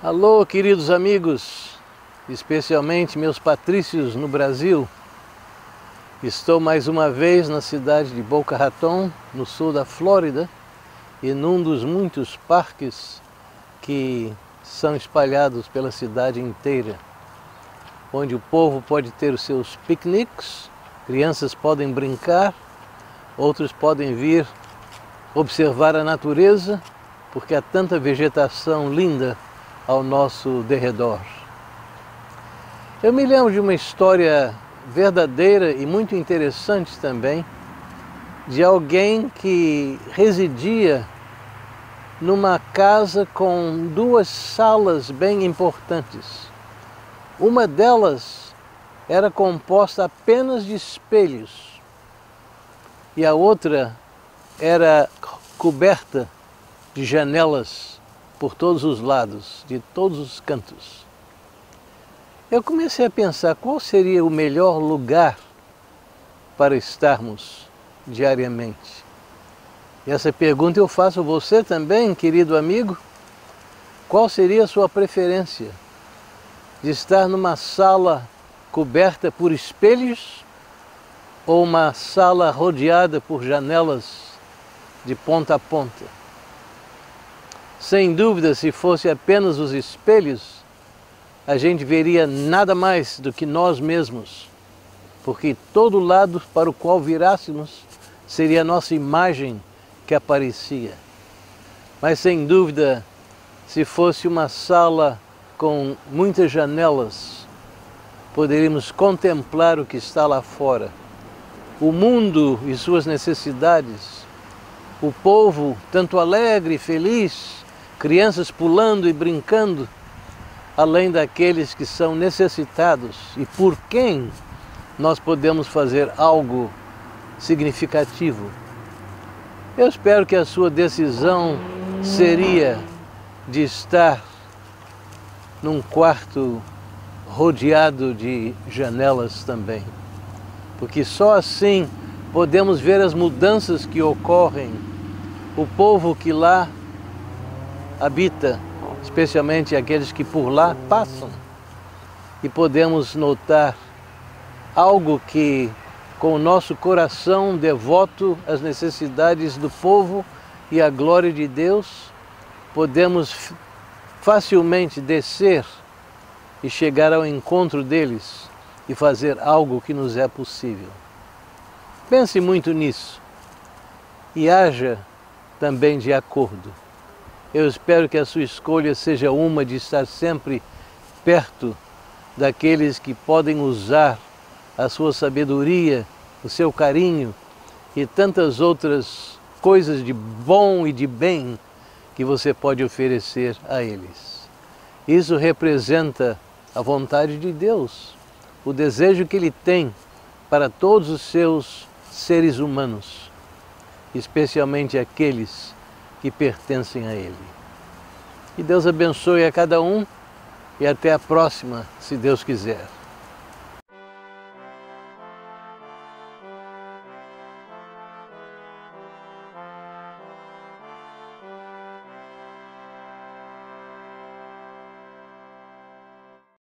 Alô, queridos amigos, especialmente meus patrícios no Brasil. Estou mais uma vez na cidade de Boca Raton, no sul da Flórida, e num dos muitos parques que são espalhados pela cidade inteira, onde o povo pode ter os seus piqueniques, crianças podem brincar, outros podem vir observar a natureza, porque há tanta vegetação linda ao nosso derredor. Eu me lembro de uma história verdadeira e muito interessante também, de alguém que residia numa casa com duas salas bem importantes. Uma delas era composta apenas de espelhos e a outra era coberta de janelas por todos os lados, de todos os cantos. Eu comecei a pensar qual seria o melhor lugar para estarmos diariamente. E essa pergunta eu faço a você também, querido amigo. Qual seria a sua preferência? De estar numa sala coberta por espelhos ou uma sala rodeada por janelas de ponta a ponta? Sem dúvida, se fosse apenas os espelhos, a gente veria nada mais do que nós mesmos, porque todo lado para o qual virássemos seria a nossa imagem que aparecia. Mas sem dúvida, se fosse uma sala com muitas janelas, poderíamos contemplar o que está lá fora, o mundo e suas necessidades, o povo tanto alegre e feliz crianças pulando e brincando, além daqueles que são necessitados e por quem nós podemos fazer algo significativo. Eu espero que a sua decisão seria de estar num quarto rodeado de janelas também, porque só assim podemos ver as mudanças que ocorrem. O povo que lá habita, especialmente aqueles que por lá passam. E podemos notar algo que, com o nosso coração devoto às necessidades do povo e à glória de Deus, podemos facilmente descer e chegar ao encontro deles e fazer algo que nos é possível. Pense muito nisso e haja também de acordo. Eu espero que a sua escolha seja uma de estar sempre perto daqueles que podem usar a sua sabedoria, o seu carinho e tantas outras coisas de bom e de bem que você pode oferecer a eles. Isso representa a vontade de Deus, o desejo que Ele tem para todos os seus seres humanos, especialmente aqueles que pertencem a Ele. Que Deus abençoe a cada um e até a próxima, se Deus quiser.